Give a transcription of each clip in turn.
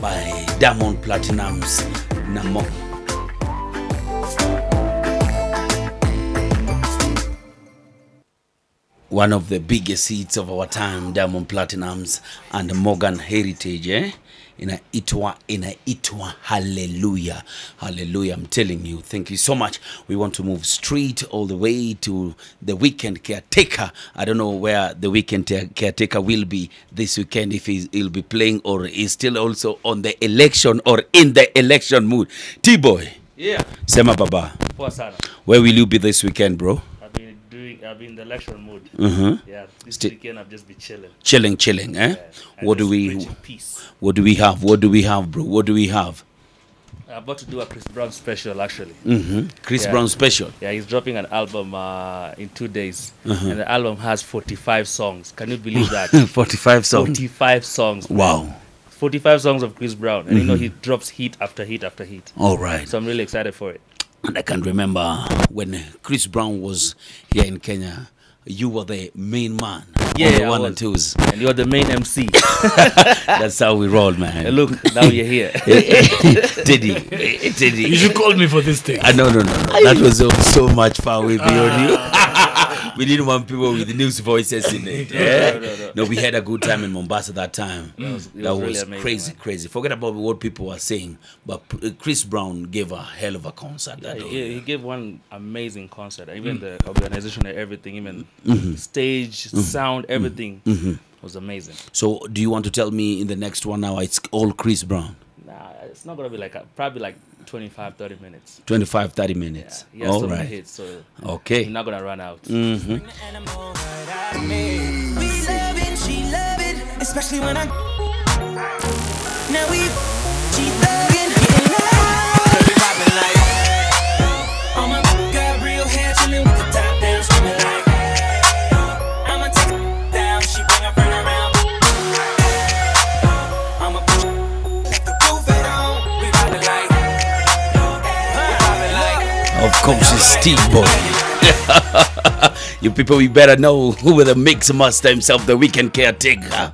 by Diamond Platinums na Mo one of the biggest hits of our time Diamond Platinums and Morgan Heritage eh? inaitwa inaitwa hallelujah. Hallelujah i'm telling you. Thank you so much. We want to move straight all the way to the weekend caretaker. I don't know where the weekend caretaker will be this weekend if he's, he'll be playing or is still also on the election or in the election mood. T-boy Yeah, sema baba. Poa sana. where will you be this weekend bro doing. I've been in the election mood. Mhm. Yeah, this weekend I've just been chilling. chilling chilling eh Yeah, what do we Peace. what do we have what do we have bro what do we have I'm about to do a Chris Brown special actually. hmm chris Yeah. brown special Yeah, he's dropping an album uh, in two days, and the album has 45 songs. Can you believe that? 45 songs 45 songs. man. wow 45 songs of Chris Brown, and you know he drops hit after hit after hit. all right So I'm really excited for it. And i can remember when chris brown was here in kenya you were the main man on Yeah, the I one was. and twos And you're the main MC. that's how we roll man And look, now you're here. teddy teddy You should call me for this thing. Uh, no, no, no, no. That was so, so much far away beyond you. We didn't want people with news voices in it. eh? no, no. No, we had a good time in Mombasa that time. That was, it was really crazy, man. crazy. Forget about what people were saying, but uh, Chris Brown gave a hell of a concert. that he, he gave one amazing concert. Even the organization and everything, even Mm-hmm. stage, sound, everything was amazing. So, do you want to tell me in the next one hour it's all Chris Brown? Nah, it's not gonna be like a, probably like 25, 30 minutes. 25, 30 minutes. he has all so right. hits, so Okay. you're not gonna run out. Mm. We love it, she love it, especially when I. Now we, Steve Boy. you people, we better know who the mix master himself, the weekend caretaker.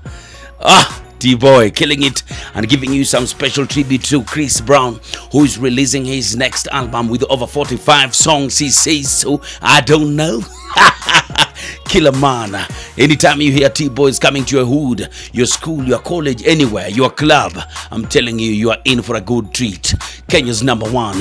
Ah, T Boy, killing it and giving you some special tribute to Chris Brown, who is releasing his next album with over 45 songs. He says so. I don't know. Killer man. Anytime you hear T Boys coming to your hood, your school, your college, anywhere, your club, I'm telling you, you are in for a good treat. Kenya's number one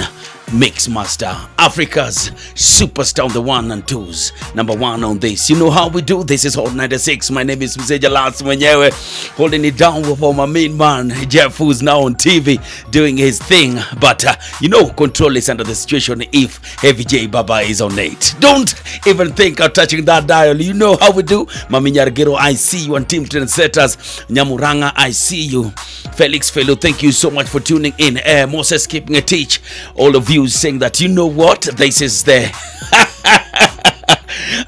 mix master, Africa's superstar on the one and twos, number one on this. You know how we do. This is Hot 96. My name is Mseja Last mwenyewe, holding it down for my main man, Jeff, who's now on TV doing his thing. But uh, you know, control is under the situation if Heavy J Baba is on it. Don't even think of touching that dial. You know how we do. Mami Nyargero, I see you on Team Trendsetters. Nyamuranga, I see you. Felix Fellow, thank you so much for tuning in. Uh, Moses keeping a teach. All of you saying that you know what this is there.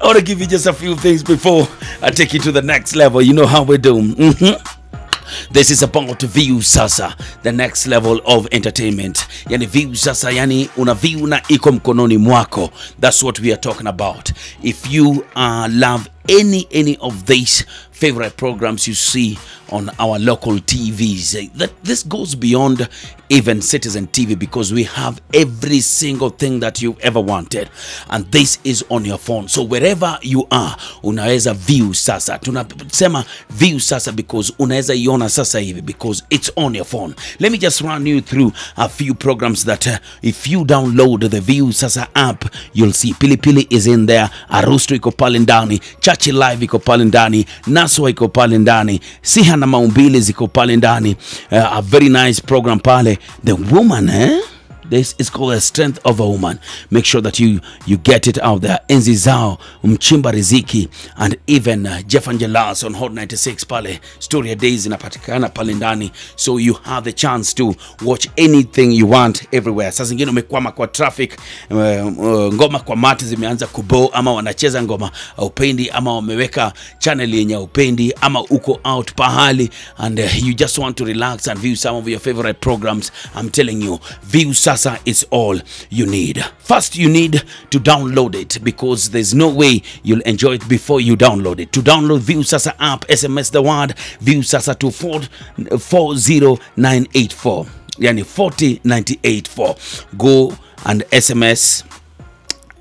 I want to give you just a few things before I take you to the next level. You know how we do. Mm -hmm. This is about view sasa, the next level of entertainment. Yani view sasa, yani una view na iko mkononi mwako. That's what we are talking about. If you uh, love any any of these favorite programs you see on our local TVs, that this goes beyond even Citizen TV because we have every single thing that you've ever wanted, and this is on your phone. So wherever you are, unaweza view sasa. Tunasema view sasa because unaweza iona sasa hivi because it's on your phone. Let me just run you through a few programs that uh, if you download the View Sasa app, you'll see Pilipili is in there, Arusto iko pale Chachi Live iko pale ndani, Naswa iko pale ndani, Siha na Maumbile ziko pale ndani. Uh, a very nice program pale. The woman, eh? This is called the strength of a woman. Make sure that you you get it out there. Enzi zao, Mchimba Riziki, and even uh, Jeff Angelas on Hot 96 pale. Story Days inapatikana pale ndani. So you have the chance to watch anything you want everywhere. Saa zingine umekwama kwa traffic, uh, uh, ngoma kwa mati zimeanza kubo, ama wanacheza ngoma upendi, ama wameweka channel yenye upendi, ama uko out pahali and uh, you just want to relax and view some of your favorite programs. I'm telling you, view sasa Sasa is all you need. First, you need to download it because there's no way you'll enjoy it before you download it. To download View Sasa app, SMS the word View to 4 40984. Yani 40984. Go and SMS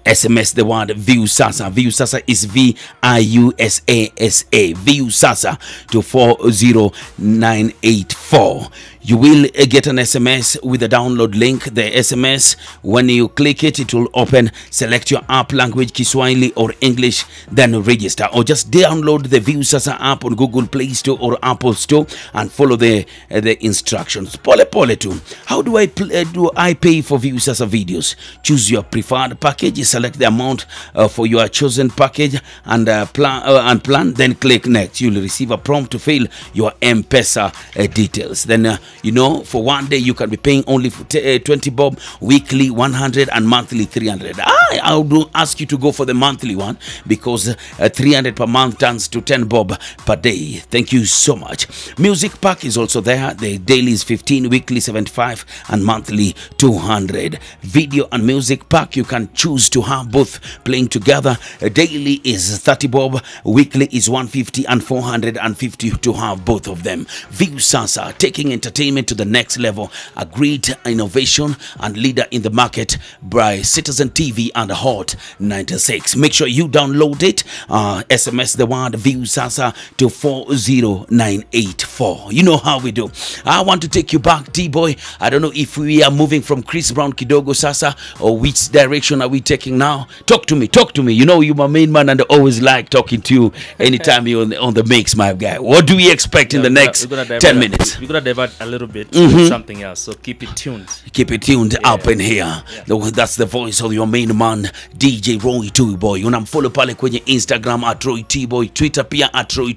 SMS the word View Sasa. View Sasa is V I U S A S A. View Sasa to 40984. You will uh, get an SMS with a download link. The SMS, when you click it, it will open. Select your app language, Kiswahili or English, then register. Or just download the View Sasa app on Google Play Store or Apple Store and follow the uh, the instructions. Pole pole too. How do I uh, do I pay for View Sasa videos? Choose your preferred package. Select the amount uh, for your chosen package and uh, plan uh, and plan. Then click next. You'll receive a prompt to fill your M-Pesa uh, details. Then uh, you know for one day you can be paying only for t- uh, 20 bob weekly 100 and monthly 300 I, I would ask you to go for the monthly one because uh, 300 per month turns to 10 bob per day. Thank you so much. Music pack is also there. The daily is 15 weekly 75 and monthly 200 video and music pack you can choose to have both playing together. Daily is 30 bob weekly is 150 and 450 to have both of them. View sasa taking entertainment to the next level. A great innovation and leader in the market by citizen tv and Hot 96. Make sure you download it. Uh, SMS the word views to 4098 4. You know how we do. I want to take you back, D boy. I don't know if we are moving from Chris Brown Kidogo Sasa or which direction are we taking now. Talk to me, talk to me. You know, you're my main man and I always like talking to you anytime you're on the, on the mix, my guy. What do we expect yeah, in the next gonna, 10 minutes? We're going to divert a little bit mm -hmm. something else. So keep it tuned. Keep it tuned yeah. up in here. Yeah. That's the voice of your main man, DJ Roy T Boy. Unamfollow pale kwenye Instagram at Roy T Boy, Twitter pia at Roy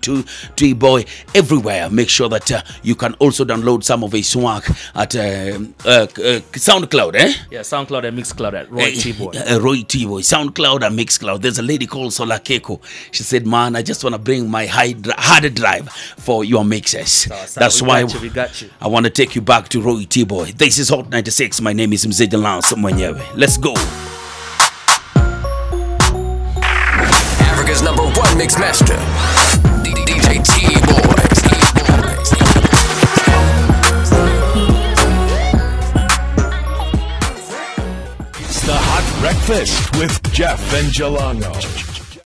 T Boy. Everywhere. Make sure that uh, you can also download some of his work at uh, uh, uh, soundcloud eh Yeah, SoundCloud and Mixcloud at Roy T Boy. Uh, Roy T-Boy, SoundCloud and Mixcloud. There's a lady called Sola Keko. She said, "Man, I just want to bring my dri- hard drive for your mixes." Sawa, That's we why got you, we got you. I want to take you back to Roy T-Boy. This is Hot 96. My name is Mzee Lance mwenyewe. Let's go. Africa's number one mix master, With Jeff and Jelano.